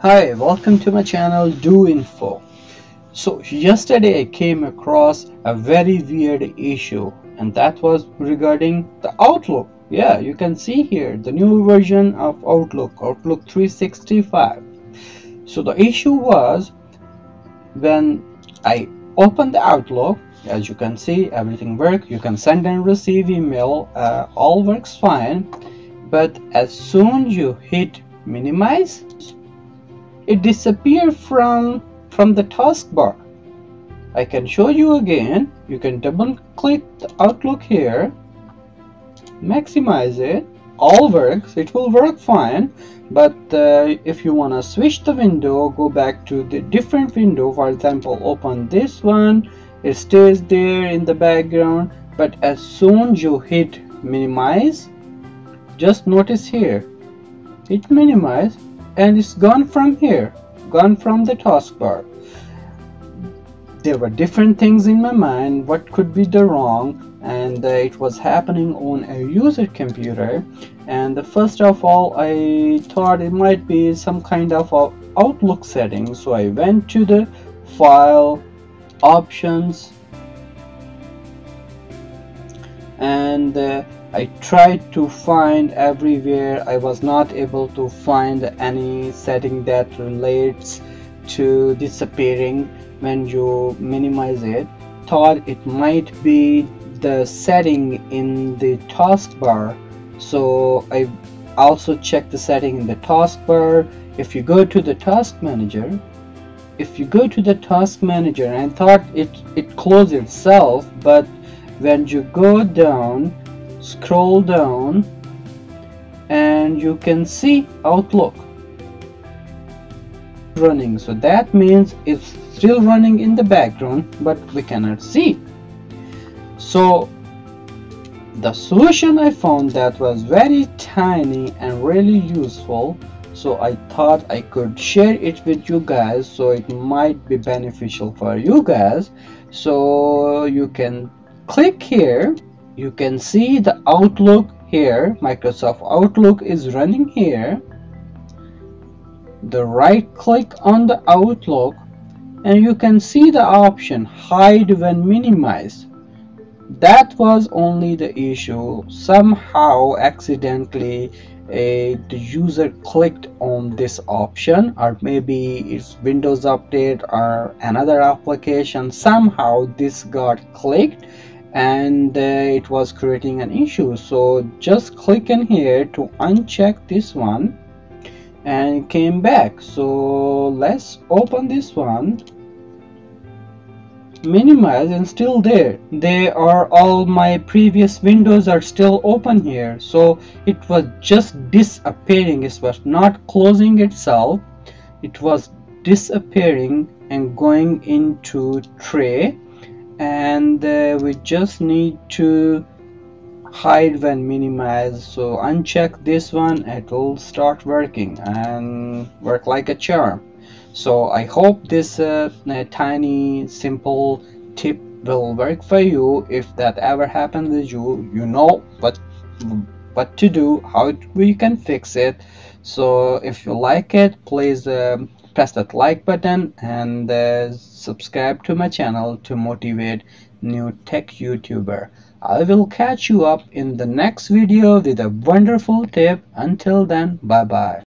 Hi, welcome to my channel Do Info. So yesterday I came across a very weird issue and that was regarding the Outlook. Yeah, you can see here the new version of Outlook, Outlook 365. So the issue was when I opened the Outlook, as you can see everything works, you can send and receive email, uh, all works fine. But as soon you hit minimize, it disappears from from the taskbar I can show you again. You can double click the outlook here. Maximize it. All works. It will work fine. But uh, if you want to switch the window go back to the different window. For example open this one. It stays there in the background. But as soon as you hit minimize just notice here. It minimize and it's gone from here gone from the taskbar there were different things in my mind what could be the wrong and uh, it was happening on a user computer. And first of all I thought it might be some kind of outlook setting so I went to the file options and uh, I tried to find everywhere. I was not able to find any setting that relates to disappearing when you minimize it. Thought it might be the setting in the taskbar so I also checked the setting in the taskbar if you go to the task manager if you go to the task manager and thought it it closed itself but when you go down scroll down and you can see Outlook. Running. So that means it's still running in the background but we cannot see. So the solution I found that was very tiny and really useful so I thought I could share it with you guys so it might be beneficial for you guys. So you can click here you can see the Outlook here. Microsoft Outlook is running here. The right click on the Outlook and you can see the option hide when minimized. That was only the issue. Somehow accidentally uh, the user clicked on this option or maybe it's Windows update or another application. Somehow this got clicked and uh, it was creating an issue. So just click in here to uncheck this one and came back. So let's open this one. Minimize and still there. They are all my previous windows are still open here. So it was just disappearing. It was not closing itself. It was disappearing and going into tray. And uh, we just need to hide when minimize. So uncheck this one it will start working and work like a charm. So I hope this uh, tiny simple tip will work for you. If that ever happens with you you know what what to do how you can fix it. So if you like it please um, press that like button and uh, subscribe to my channel to motivate new tech youtuber. I will catch you up in the next video with a wonderful tip. Until then bye bye